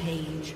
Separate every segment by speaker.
Speaker 1: Rampage.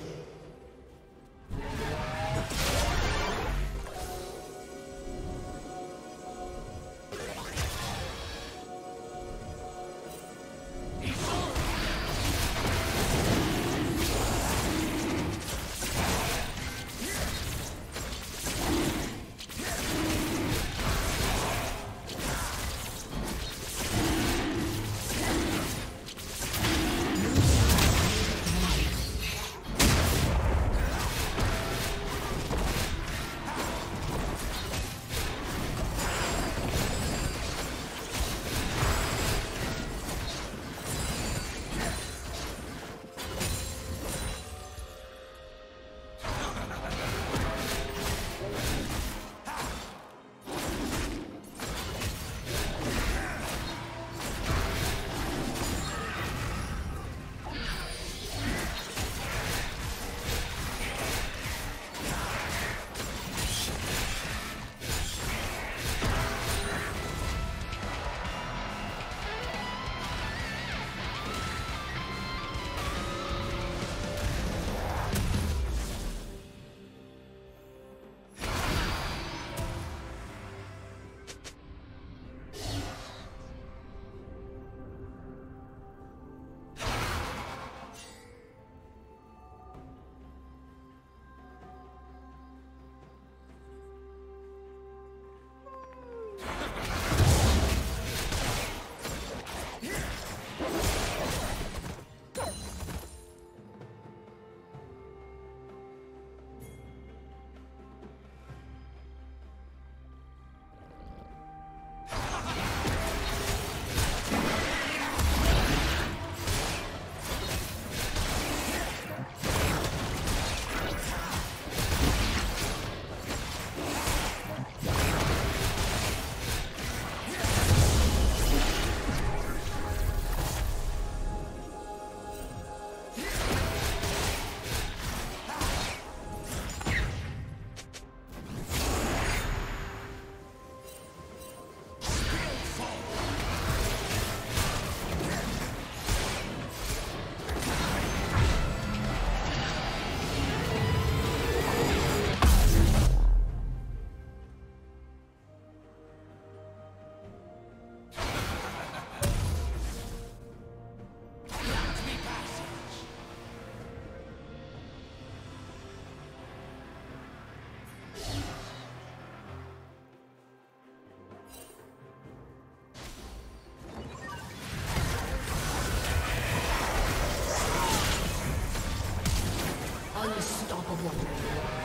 Speaker 1: Unstoppable.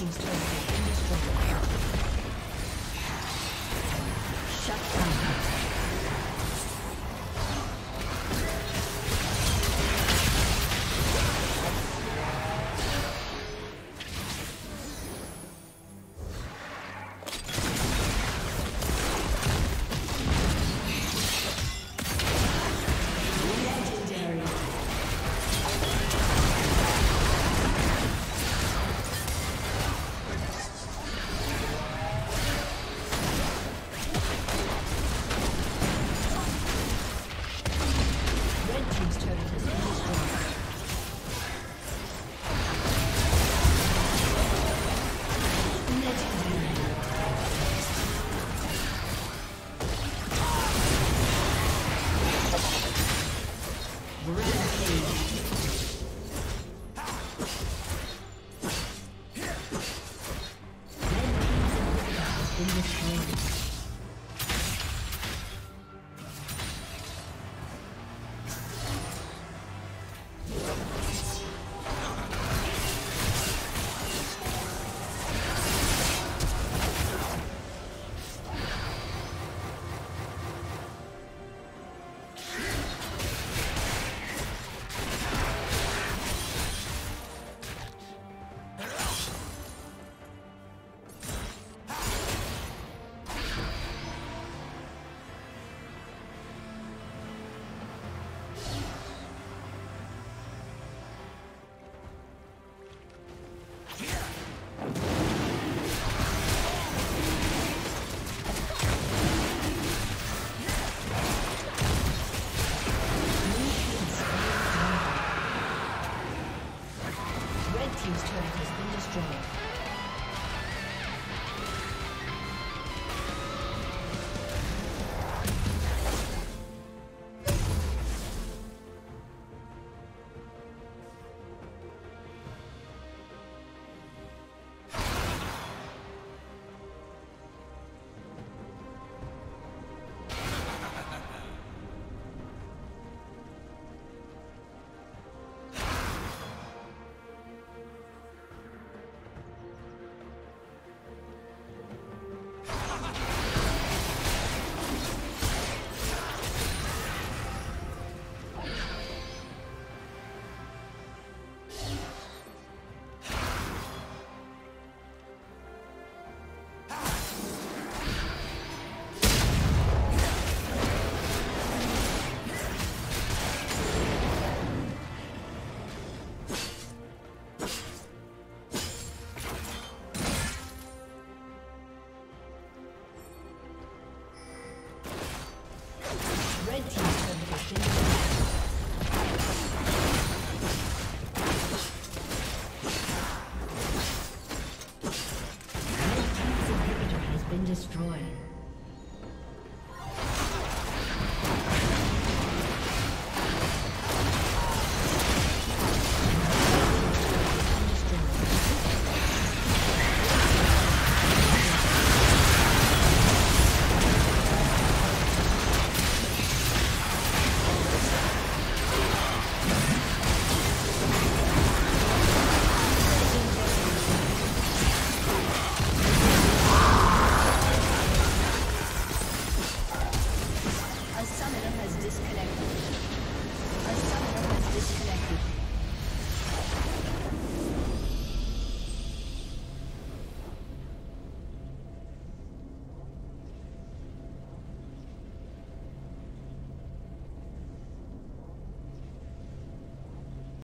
Speaker 2: team's turret.